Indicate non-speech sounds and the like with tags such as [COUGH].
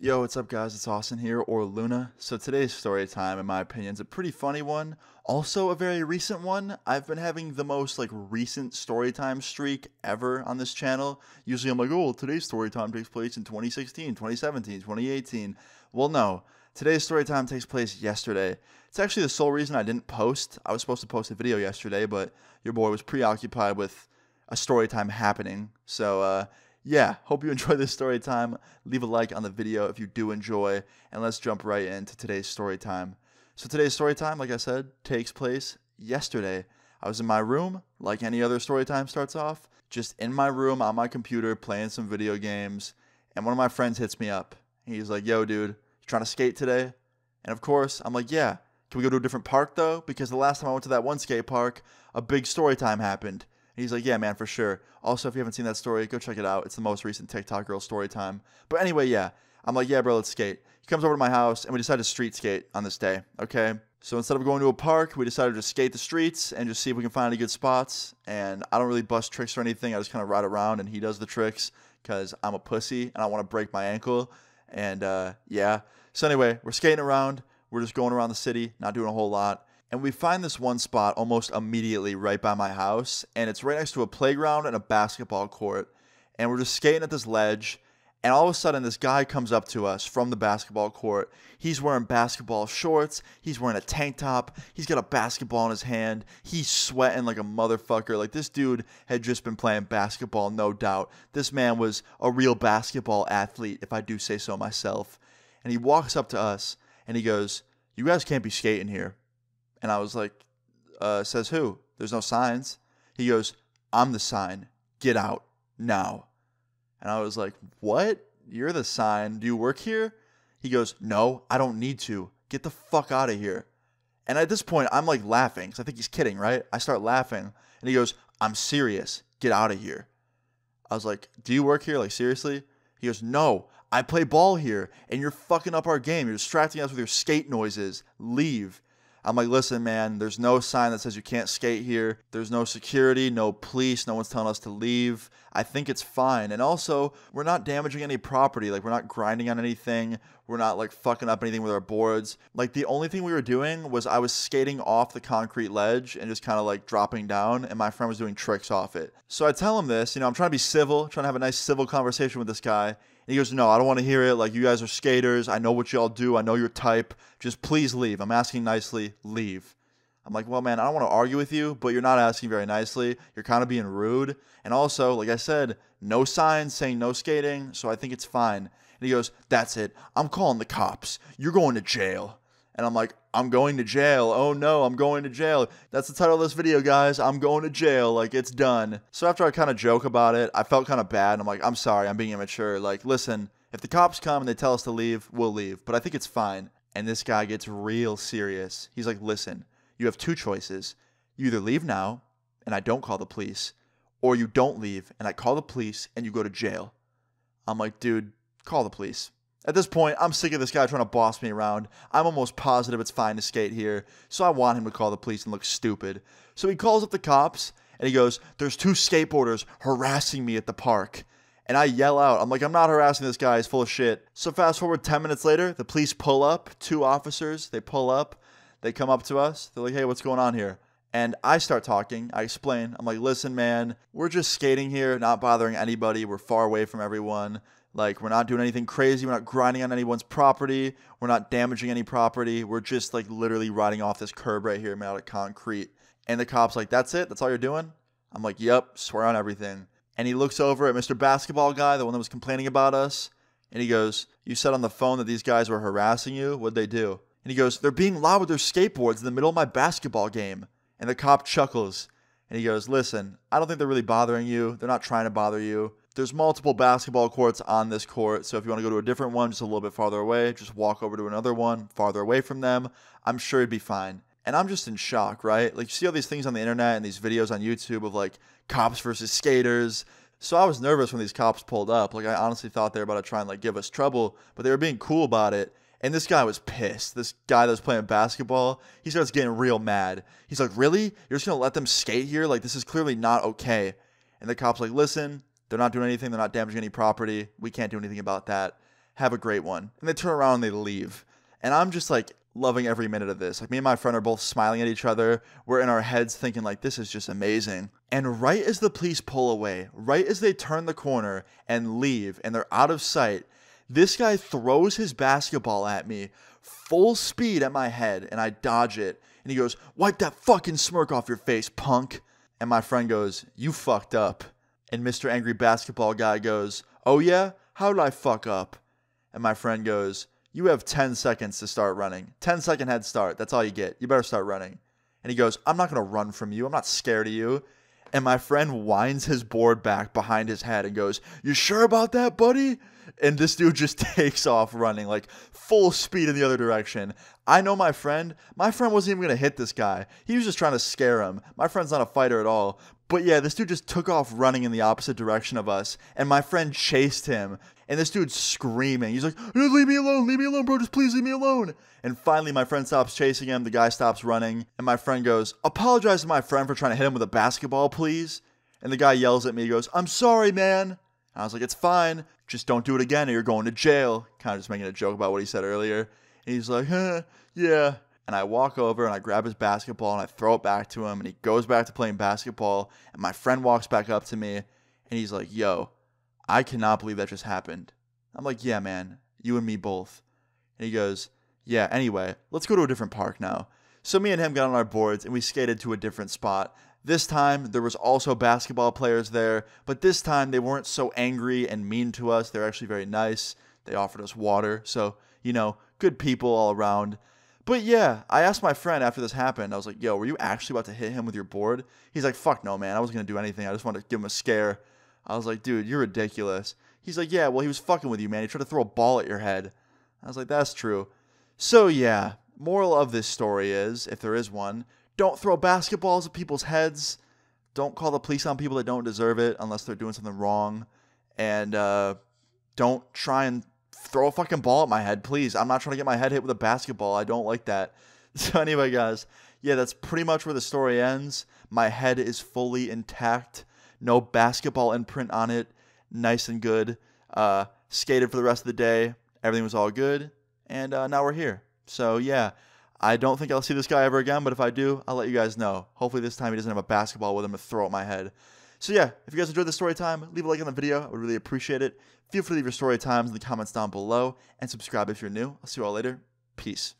Yo, what's up, guys? It's Austin here, or Luna. So today's story time, in my opinion, is a pretty funny one. Also, a very recent one. I've been having the most like recent story time streak ever on this channel. Usually, I'm like, oh, today's story time takes place in 2016, 2017, 2018. Well, no. Today's story time takes place yesterday. It's actually the sole reason I didn't post. I was supposed to post a video yesterday, but your boy was preoccupied with a story time happening. So, uh, yeah, hope you [LAUGHS] enjoy this story time. Leave a like on the video if you do enjoy, and let's jump right into today's story time. So, today's story time, like I said, takes place yesterday. I was in my room, like any other story time starts off, just in my room on my computer playing some video games, and one of my friends hits me up. He's like, Yo, dude, you trying to skate today? And of course, I'm like, Yeah. Can we go to a different park though? Because the last time I went to that one skate park, a big story time happened he's like, yeah, man, for sure. Also, if you haven't seen that story, go check it out. It's the most recent TikTok girl story time. But anyway, yeah. I'm like, yeah, bro, let's skate. He comes over to my house and we decide to street skate on this day. Okay. So instead of going to a park, we decided to skate the streets and just see if we can find any good spots. And I don't really bust tricks or anything. I just kind of ride around and he does the tricks because I'm a pussy and I want to break my ankle. And uh, yeah. So anyway, we're skating around. We're just going around the city, not doing a whole lot. And we find this one spot almost immediately right by my house, and it's right next to a playground and a basketball court. And we're just skating at this ledge, and all of a sudden, this guy comes up to us from the basketball court. He's wearing basketball shorts. He's wearing a tank top. He's got a basketball in his hand. He's sweating like a motherfucker. Like, this dude had just been playing basketball, no doubt. This man was a real basketball athlete, if I do say so myself. And he walks up to us and he goes, You guys can't be skating here. And I was like, uh, says who? There's no signs. He goes, I'm the sign. Get out now. And I was like, What? You're the sign. Do you work here? He goes, No, I don't need to. Get the fuck out of here. And at this point, I'm like laughing because I think he's kidding, right? I start laughing. And he goes, I'm serious. Get out of here. I was like, Do you work here? Like, seriously? He goes, No, I play ball here and you're fucking up our game. You're distracting us with your skate noises. Leave. I'm like, listen, man, there's no sign that says you can't skate here. There's no security, no police, no one's telling us to leave. I think it's fine. And also, we're not damaging any property. Like, we're not grinding on anything. We're not like fucking up anything with our boards. Like, the only thing we were doing was I was skating off the concrete ledge and just kind of like dropping down, and my friend was doing tricks off it. So I tell him this, you know, I'm trying to be civil, trying to have a nice civil conversation with this guy. He goes, No, I don't want to hear it. Like, you guys are skaters. I know what y'all do. I know your type. Just please leave. I'm asking nicely. Leave. I'm like, Well, man, I don't want to argue with you, but you're not asking very nicely. You're kind of being rude. And also, like I said, no signs saying no skating. So I think it's fine. And he goes, That's it. I'm calling the cops. You're going to jail. And I'm like, I'm going to jail. Oh no, I'm going to jail. That's the title of this video, guys. I'm going to jail. Like, it's done. So after I kind of joke about it, I felt kind of bad. I'm like, I'm sorry, I'm being immature. Like, listen, if the cops come and they tell us to leave, we'll leave. But I think it's fine. And this guy gets real serious. He's like, listen, you have two choices. You either leave now and I don't call the police, or you don't leave and I call the police and you go to jail. I'm like, dude, call the police. At this point, I'm sick of this guy trying to boss me around. I'm almost positive it's fine to skate here, so I want him to call the police and look stupid. So he calls up the cops and he goes, There's two skateboarders harassing me at the park. And I yell out, I'm like, I'm not harassing this guy, he's full of shit. So fast forward 10 minutes later, the police pull up, two officers, they pull up, they come up to us, they're like, hey, what's going on here? And I start talking. I explain. I'm like, listen, man, we're just skating here, not bothering anybody. We're far away from everyone. Like, we're not doing anything crazy. We're not grinding on anyone's property. We're not damaging any property. We're just like literally riding off this curb right here made out of concrete. And the cop's like, that's it? That's all you're doing? I'm like, yep, swear on everything. And he looks over at Mr. Basketball Guy, the one that was complaining about us. And he goes, You said on the phone that these guys were harassing you? What'd they do? And he goes, They're being loud with their skateboards in the middle of my basketball game. And the cop chuckles. And he goes, Listen, I don't think they're really bothering you. They're not trying to bother you. There's multiple basketball courts on this court, so if you want to go to a different one just a little bit farther away, just walk over to another one farther away from them. I'm sure it'd be fine. And I'm just in shock, right? Like you see all these things on the internet and these videos on YouTube of like cops versus skaters. So I was nervous when these cops pulled up. Like I honestly thought they were about to try and like give us trouble, but they were being cool about it. And this guy was pissed. This guy that was playing basketball, he starts getting real mad. He's like, "Really? You're just gonna let them skate here? Like this is clearly not okay." And the cop's like, "Listen, they're not doing anything. They're not damaging any property. We can't do anything about that. Have a great one. And they turn around and they leave. And I'm just like loving every minute of this. Like me and my friend are both smiling at each other. We're in our heads thinking like this is just amazing. And right as the police pull away, right as they turn the corner and leave and they're out of sight, this guy throws his basketball at me full speed at my head and I dodge it. And he goes, "Wipe that fucking smirk off your face, punk." And my friend goes, "You fucked up." And Mr. Angry Basketball Guy goes, Oh yeah? How did I fuck up? And my friend goes, You have 10 seconds to start running. 10 second head start. That's all you get. You better start running. And he goes, I'm not going to run from you. I'm not scared of you. And my friend winds his board back behind his head and goes, You sure about that, buddy? And this dude just [LAUGHS] takes off running like full speed in the other direction. I know my friend. My friend wasn't even going to hit this guy. He was just trying to scare him. My friend's not a fighter at all. But yeah, this dude just took off running in the opposite direction of us, and my friend chased him. And this dude's screaming. He's like, Leave me alone, leave me alone, bro, just please leave me alone. And finally, my friend stops chasing him. The guy stops running, and my friend goes, Apologize to my friend for trying to hit him with a basketball, please. And the guy yells at me, he goes, I'm sorry, man. I was like, It's fine, just don't do it again, or you're going to jail. Kind of just making a joke about what he said earlier. And he's like, huh, Yeah and I walk over and I grab his basketball and I throw it back to him and he goes back to playing basketball and my friend walks back up to me and he's like, "Yo, I cannot believe that just happened." I'm like, "Yeah, man, you and me both." And he goes, "Yeah, anyway, let's go to a different park now." So me and him got on our boards and we skated to a different spot. This time there was also basketball players there, but this time they weren't so angry and mean to us. They're actually very nice. They offered us water. So, you know, good people all around. But yeah, I asked my friend after this happened. I was like, "Yo, were you actually about to hit him with your board?" He's like, "Fuck no, man. I wasn't gonna do anything. I just wanted to give him a scare." I was like, "Dude, you're ridiculous." He's like, "Yeah, well, he was fucking with you, man. He tried to throw a ball at your head." I was like, "That's true." So yeah, moral of this story is, if there is one, don't throw basketballs at people's heads. Don't call the police on people that don't deserve it unless they're doing something wrong, and uh, don't try and throw a fucking ball at my head, please. I'm not trying to get my head hit with a basketball. I don't like that. [LAUGHS] So, anyway, guys, yeah, that's pretty much where the story ends. My head is fully intact, no basketball imprint on it. Nice and good. Uh, skated for the rest of the day. Everything was all good. And uh, now we're here. So, yeah, I don't think I'll see this guy ever again, but if I do, I'll let you guys know. Hopefully, this time he doesn't have a basketball with him to throw at my head. So yeah, if you guys enjoyed the story time, leave a like on the video. I would really appreciate it. Feel free to leave your story times in the comments down below and subscribe if you're new. I'll see you all later. Peace.